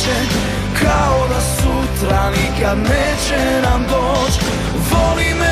neće Kao da sutra nikad neće nam doć. Voli me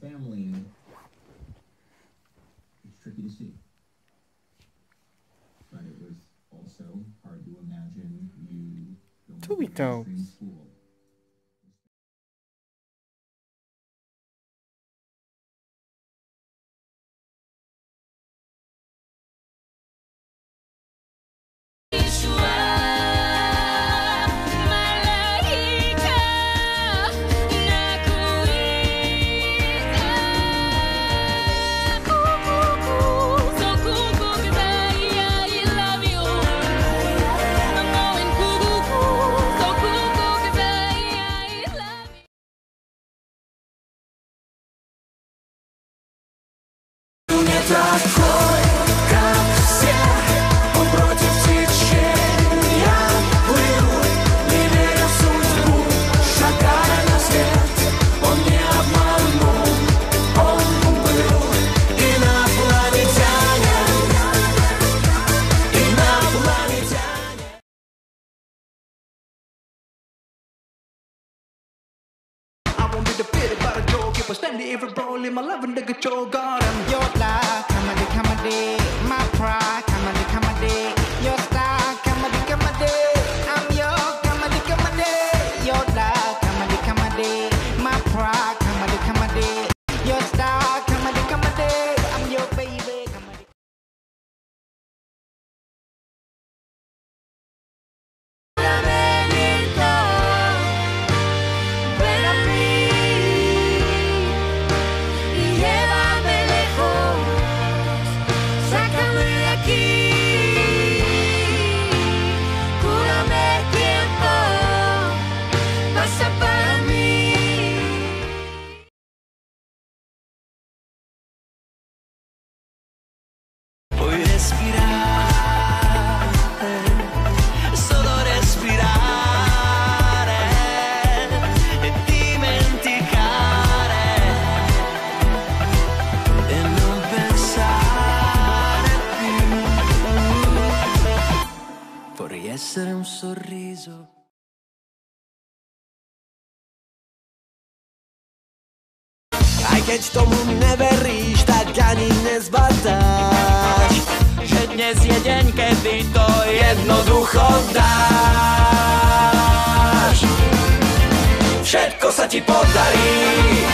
family, it's tricky to see. But it was also hard to imagine you. Tubby toes. only my love and nigga your garden. Your life, come on, my pride, Come on. essere un sorriso. Aj keď tomu neveríš, tak ani nezbadáš Že dnes je deň, kedy to jednoducho dáš. Všetko sa ti podarí.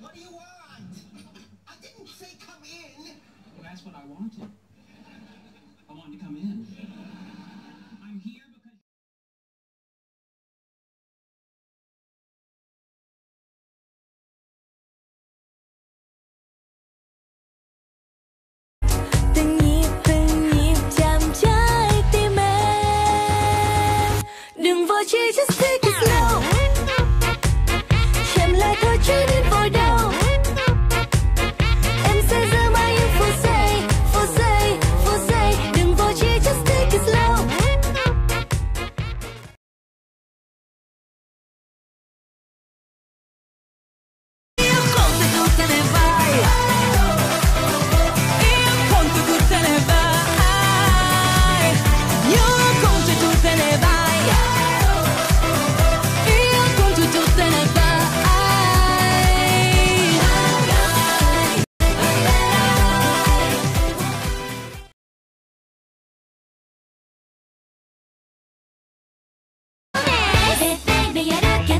What do you want? I didn't say come in. Well, that's what I wanted. She just take it I can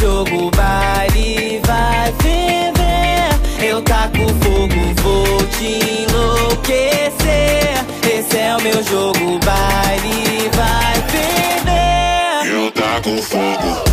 jogo, vale, vai viver. Eu taco fogo, vou te enlouquecer. Esse é o meu jogo, vale, vai viver. Eu taco fogo.